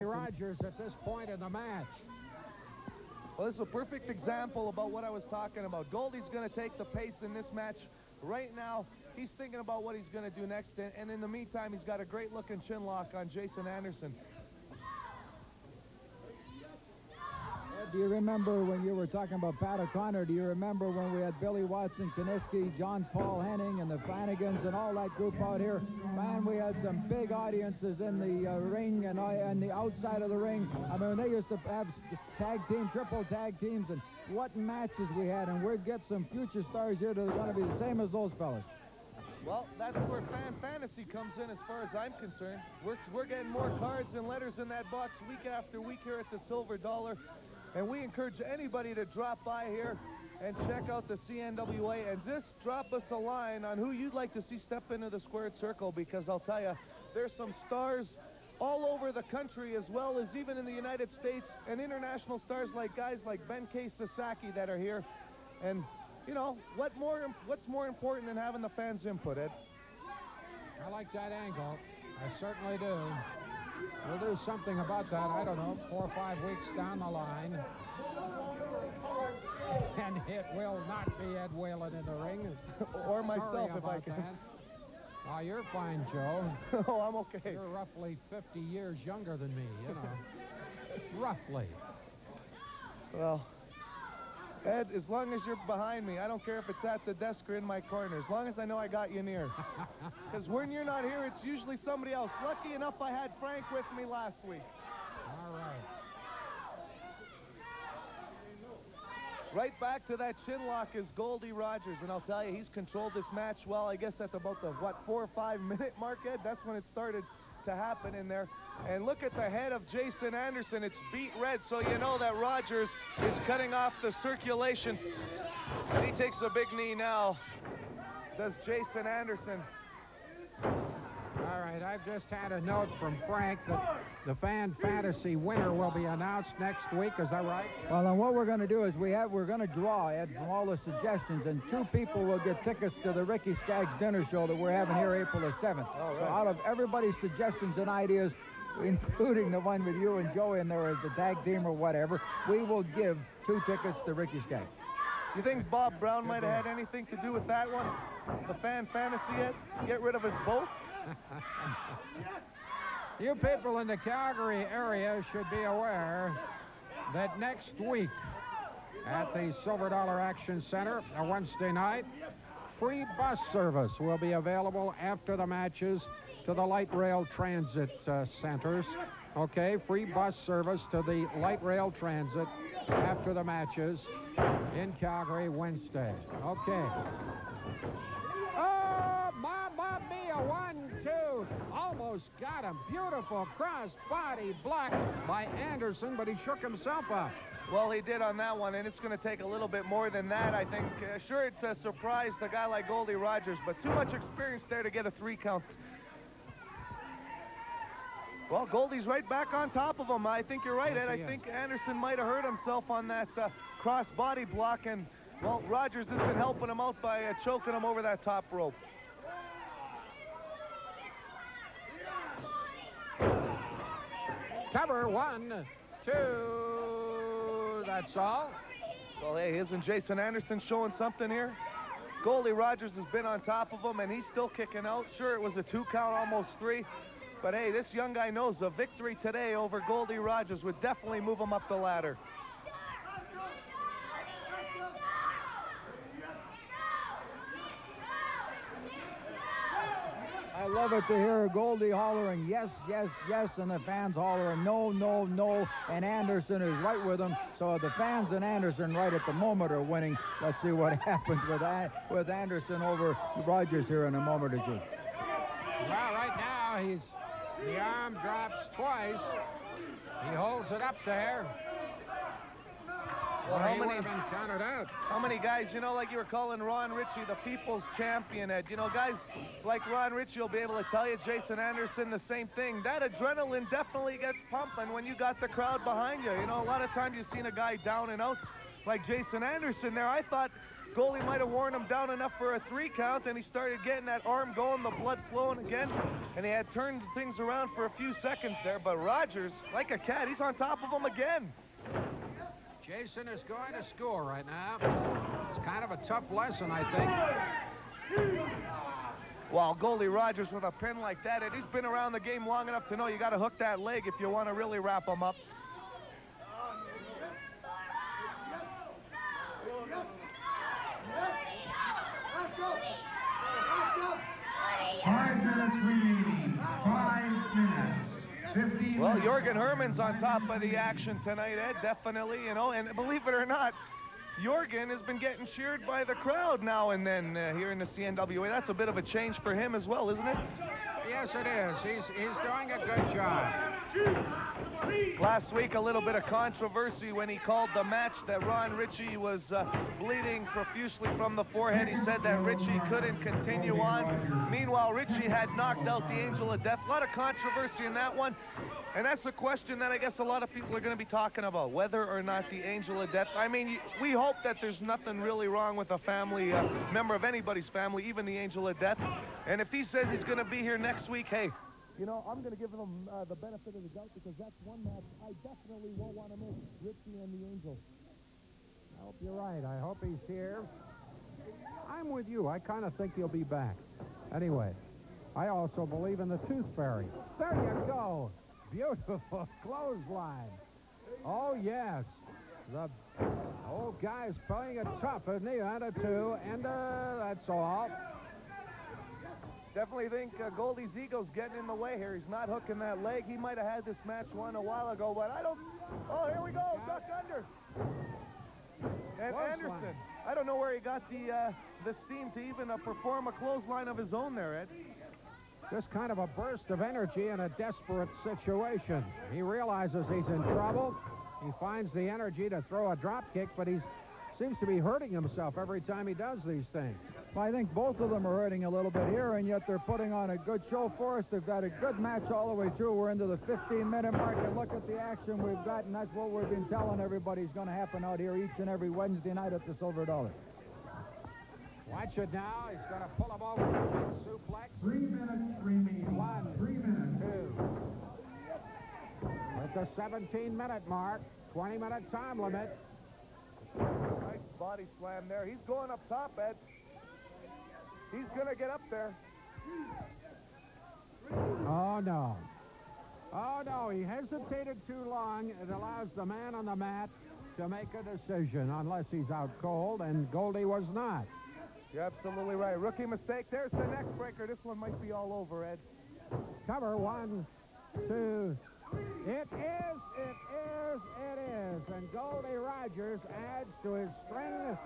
Rogers at this point in the match. Well, this is a perfect example about what I was talking about. Goldie's going to take the pace in this match. Right now, he's thinking about what he's going to do next, and in the meantime, he's got a great-looking chin lock on Jason Anderson. Do you remember when you were talking about Pat O'Connor, do you remember when we had Billy Watson, Kiniski, John Paul Henning, and the Flanagans and all that group out here? Man, we had some big audiences in the uh, ring and, uh, and the outside of the ring. I mean, they used to have tag team, triple tag teams, and what matches we had, and we'd get some future stars here that are going to be the same as those fellas. Well, that's where fan fantasy comes in as far as I'm concerned. We're, we're getting more cards and letters in that box week after week here at the Silver Dollar. And we encourage anybody to drop by here and check out the CNWA and just drop us a line on who you'd like to see step into the squared circle because I'll tell you, there's some stars all over the country as well as even in the United States and international stars like guys like Ben K. Sasaki that are here. And, you know, what more? what's more important than having the fans' input, Ed? I like that angle. I certainly do. We'll do something about that, I don't know, four or five weeks down the line. And it will not be Ed Whalen in the ring. or myself if I can. That. Oh, you're fine, Joe. oh, I'm okay. You're roughly 50 years younger than me, you know. roughly. Well, Ed, as long as you're behind me, I don't care if it's at the desk or in my corner, as long as I know I got you near. Because when you're not here, it's usually somebody else. Lucky enough, I had Frank with me last week. All right. Right back to that chin lock is Goldie Rogers, and I'll tell you, he's controlled this match well. I guess that's about the, what, four or five minute mark, Ed? That's when it started to happen in there. And look at the head of Jason Anderson. It's beat red, so you know that Rogers is cutting off the circulation. And he takes a big knee now. Does Jason Anderson. All right, I've just had a note from Frank that the fan fantasy winner will be announced next week. Is that right? Well, then what we're going to do is we have we're going to draw Ed from all the suggestions, and two people will get tickets to the Ricky Skaggs dinner show that we're having here April the 7th. All right. So out of everybody's suggestions and ideas, including the one with you and Joe in there as the tag team or whatever, we will give two tickets to Ricky Skaggs. You think Bob Brown might have had anything to do with that one? The fan fantasy yet? Get rid of us both? you people in the Calgary area should be aware that next week at the Silver Dollar Action Center, a Wednesday night, free bus service will be available after the matches to the light rail transit uh, centers. Okay, free bus service to the light rail transit after the matches in Calgary Wednesday. Okay. Oh, Mamma Mia, one, two. Almost got him. Beautiful cross-body block by Anderson, but he shook himself up. Well, he did on that one, and it's going to take a little bit more than that, I think. Uh, sure, it surprised a guy like Goldie Rogers, but too much experience there to get a three count. Well, Goldie's right back on top of him. I think you're right, Ed. I think Anderson might have hurt himself on that uh, cross-body block, and, well, Rogers has been helping him out by uh, choking him over that top rope. Cover one, two, that's all. Well, hey, isn't Jason Anderson showing something here? Goldie Rogers has been on top of him, and he's still kicking out. Sure, it was a two count, almost three. But hey, this young guy knows a victory today over Goldie Rogers would definitely move him up the ladder. I love it to hear Goldie hollering yes, yes, yes, and the fans hollering no, no, no, and Anderson is right with them. So the fans and Anderson right at the moment are winning. Let's see what happens with that, with Anderson over Rogers here in a moment or two. Well, right now he's the arm drops twice. He holds it up there. Well, how many counted out? How many guys, you know, like you were calling Ron Ritchie the people's champion, Ed. You know, guys like Ron Ritchie will be able to tell you, Jason Anderson, the same thing. That adrenaline definitely gets pumping when you got the crowd behind you. You know, a lot of times you've seen a guy down and out like Jason Anderson there. I thought Goldie might have worn him down enough for a three count, and he started getting that arm going, the blood flowing again, and he had turned things around for a few seconds there. But Rogers, like a cat, he's on top of him again. Jason is going to school right now. It's kind of a tough lesson, I think. While Goldie Rogers with a pin like that, and he's been around the game long enough to know you got to hook that leg if you want to really wrap him up. Five minutes remaining. Five minutes. Well. Jorgen Herman's on top of the action tonight, Ed, definitely, you know, and believe it or not, Jorgen has been getting cheered by the crowd now and then uh, here in the CNWA. That's a bit of a change for him as well, isn't it? Yes, it is. He's, he's doing a good job. Last week, a little bit of controversy when he called the match that Ron Ritchie was uh, bleeding profusely from the forehead. He said that Ritchie couldn't continue on. Meanwhile, Ritchie had knocked out the Angel of Death. A lot of controversy in that one. And that's a question that I guess a lot of people are going to be talking about, whether or not the Angel of Death. I mean, we hope that there's nothing really wrong with a family uh, member of anybody's family, even the Angel of Death. And if he says he's going to be here next week, hey, you know, I'm going to give them uh, the benefit of the doubt because that's one match I definitely won't want to miss, Ritchie and the Angel. I hope you're right. I hope he's here. I'm with you. I kind of think he'll be back. Anyway, I also believe in the Tooth Fairy. There you go. Beautiful clothesline. Oh, yes. The old guy's playing it tough, isn't he? And a two, and uh, that's all. Definitely think uh, Goldie's ego's getting in the way here. He's not hooking that leg. He might have had this match won a while ago, but I don't. Oh, here we go. Duck under. And Clothesline. Anderson. I don't know where he got the uh, the steam to even uh, perform a clothesline of his own there, Ed. Just kind of a burst of energy in a desperate situation. He realizes he's in trouble. He finds the energy to throw a drop kick, but he seems to be hurting himself every time he does these things. I think both of them are hurting a little bit here, and yet they're putting on a good show for us. They've got a good match all the way through. We're into the 15-minute mark, and look at the action we've got, and that's what we've been telling everybody is going to happen out here each and every Wednesday night at the Silver Dollar. Watch it now. He's going to pull him over with a suplex. Three minutes remaining. One. Three minutes. Two. At the 17-minute mark, 20-minute time limit. Body slam there. He's going up top, Ed. He's going to get up there. Oh, no. Oh, no. He hesitated too long. It allows the man on the mat to make a decision unless he's out cold, and Goldie was not. You're absolutely right. Rookie mistake. There's the neck breaker. This one might be all over, Ed. Cover one, two. It is, it is, it is. And Goldie Rogers adds to his string